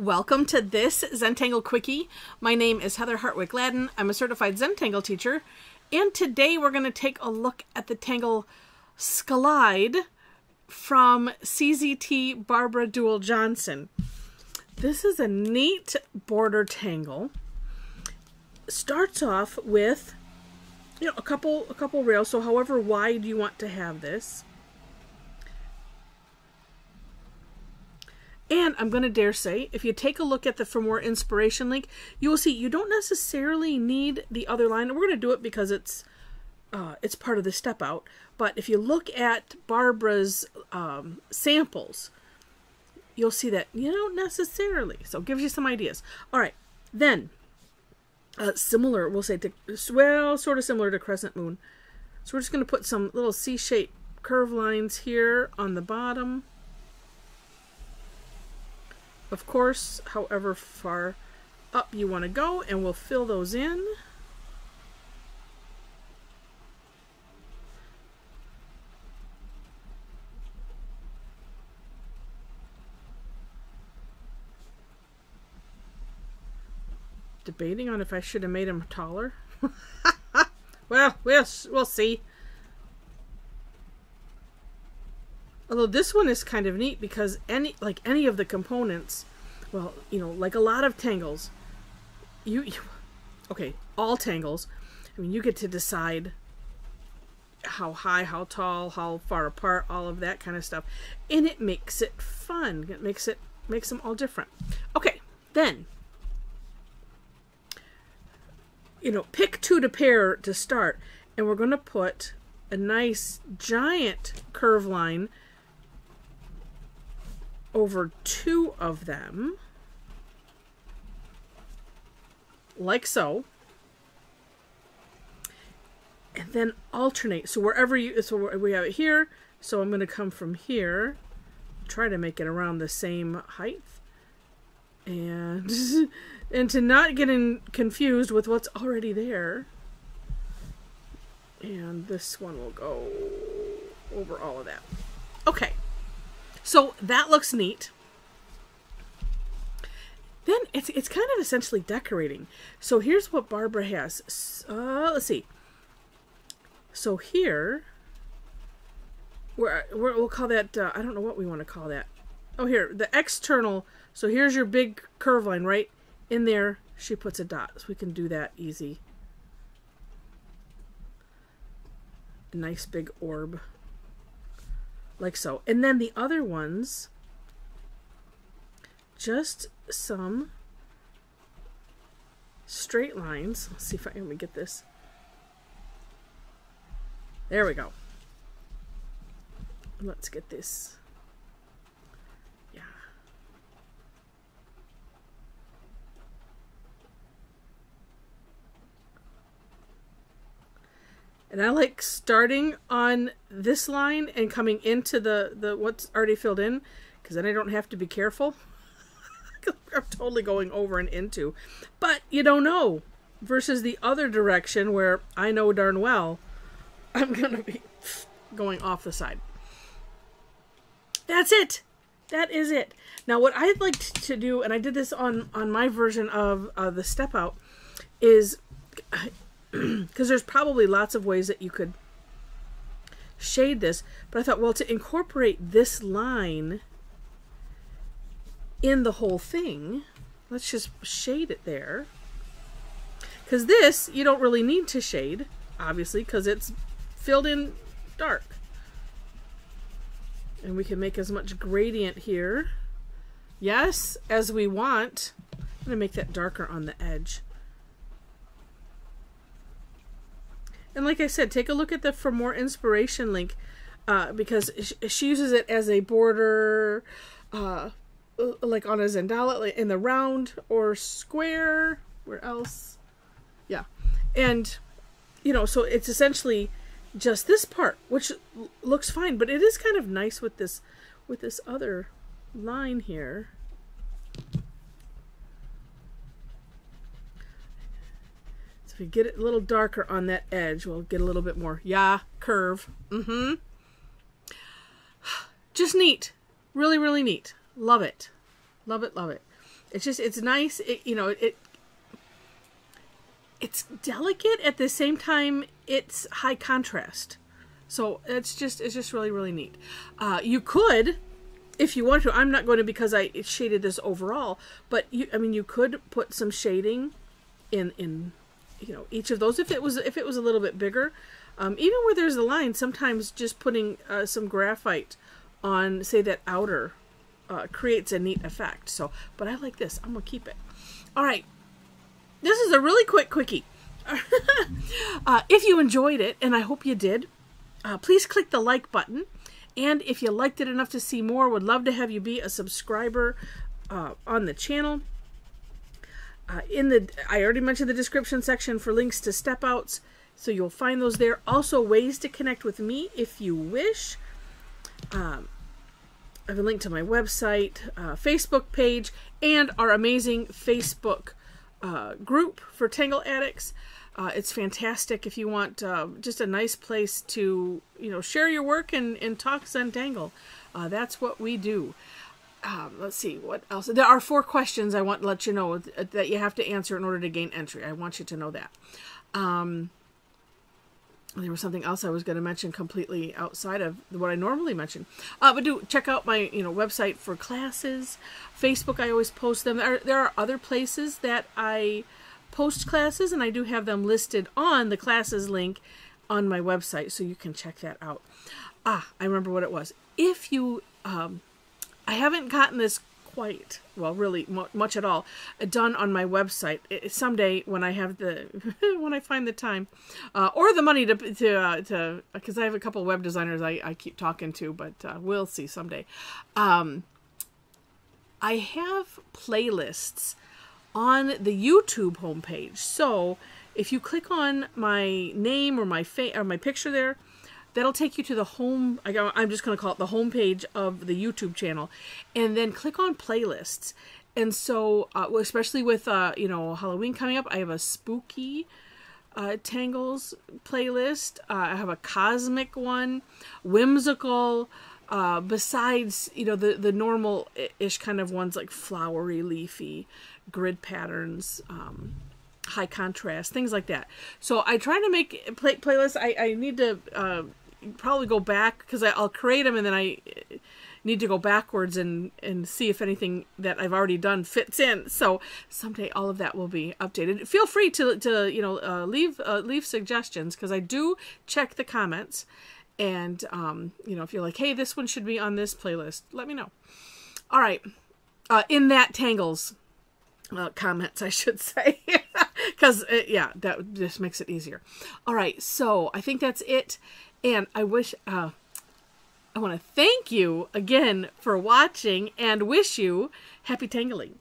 Welcome to this Zentangle Quickie. My name is Heather Hartwick Gladden. I'm a certified Zentangle teacher, and today we're going to take a look at the Tangle Scallide from CZT Barbara Duel Johnson. This is a neat border tangle. Starts off with you know a couple a couple rails, so however wide you want to have this. And I'm going to dare say, if you take a look at the For More Inspiration link, you will see you don't necessarily need the other line. We're going to do it because it's uh, it's part of the step out. But if you look at Barbara's um, samples, you'll see that you don't necessarily. So it gives you some ideas. All right, then uh, similar, we'll say, to, well, sort of similar to Crescent Moon. So we're just going to put some little C-shaped curve lines here on the bottom. Of course, however far up you want to go, and we'll fill those in. Debating on if I should have made him taller. well, we'll we'll see. Although this one is kind of neat because any like any of the components, well, you know, like a lot of tangles, you, you okay, all tangles, I mean, you get to decide how high, how tall, how far apart, all of that kind of stuff. And it makes it fun. It makes it makes them all different. Okay, then you know, pick two to pair to start, and we're going to put a nice giant curve line over two of them, like so, and then alternate. So wherever you, so we have it here, so I'm going to come from here, try to make it around the same height, and and to not get in confused with what's already there. And this one will go over all of that. Okay. So that looks neat. Then it's it's kind of essentially decorating. So here's what Barbara has. Uh, let's see. So here, we're, we're, we'll call that, uh, I don't know what we want to call that. Oh, here, the external. So here's your big curve line, right? In there, she puts a dot. So we can do that easy. Nice big orb like so. And then the other ones, just some straight lines. Let's see if I can get this. There we go. Let's get this. And I like starting on this line and coming into the, the what's already filled in because then I don't have to be careful. I'm totally going over and into. But you don't know. Versus the other direction where I know darn well I'm going to be going off the side. That's it. That is it. Now what I'd like to do, and I did this on, on my version of uh, the step out, is because there's probably lots of ways that you could shade this, but I thought, well, to incorporate this line in the whole thing, let's just shade it there. Because this, you don't really need to shade, obviously, because it's filled in dark. And we can make as much gradient here, yes, as we want. I'm going to make that darker on the edge. And like I said, take a look at the For More Inspiration link uh, because she uses it as a border, uh, like on a Zendala, in the round or square. Where else? Yeah. And, you know, so it's essentially just this part, which looks fine, but it is kind of nice with this, with this other line here. Get it a little darker on that edge, we'll get a little bit more, yeah, curve. Mm-hmm. Just neat. Really, really neat. Love it. Love it, love it. It's just it's nice. It, you know it. It's delicate at the same time. It's high contrast, so it's just it's just really really neat. Uh, you could, if you want to. I'm not going to because I shaded this overall, but you. I mean, you could put some shading in in you know each of those if it was if it was a little bit bigger. Um, even where there's a line, sometimes just putting uh, some graphite on, say, that outer uh, creates a neat effect. So, but I like this. I'm gonna keep it. All right, this is a really quick quickie. uh, if you enjoyed it, and I hope you did, uh, please click the like button. And if you liked it enough to see more, would love to have you be a subscriber uh, on the channel. Uh, in the, I already mentioned the description section for links to step outs, so you'll find those there. Also, ways to connect with me if you wish. Um, I have a link to my website, uh, Facebook page, and our amazing Facebook uh, group for Tangle Addicts. Uh, it's fantastic if you want uh, just a nice place to, you know, share your work and, and talk Zentangle. Uh, that's what we do. Um, let's see what else. There are four questions I want to let you know that you have to answer in order to gain entry. I want you to know that. Um, there was something else I was going to mention completely outside of what I normally mention. Uh, but do check out my you know website for classes. Facebook, I always post them. There are, there are other places that I post classes, and I do have them listed on the classes link on my website, so you can check that out. Ah, I remember what it was. If you, um, I haven't gotten this quite well really much at all done on my website. It, someday when i have the when i find the time uh, or the money to to uh, to because i have a couple web designers i, I keep talking to but uh, we'll see someday. Um, i have playlists on the youtube homepage. So if you click on my name or my fa- or my picture there that'll take you to the home i'm just going to call it the home page of the youtube channel and then click on playlists and so uh, especially with uh, you know halloween coming up i have a spooky uh, tangles playlist uh, i have a cosmic one whimsical uh, besides you know the the normal ish kind of ones like flowery leafy grid patterns um, high contrast, things like that. So I try to make play, playlists. I, I need to uh, probably go back because I'll create them and then I need to go backwards and and see if anything that I've already done fits in. So someday all of that will be updated. Feel free to to you know uh, leave uh, leave suggestions because I do check the comments. And um, you know if you're like, hey, this one should be on this playlist, let me know. All right, uh, in that tangles uh, comments, I should say, because uh, yeah, that just makes it easier. All right, so I think that's it. And I wish, uh, I want to thank you again for watching and wish you happy tangling.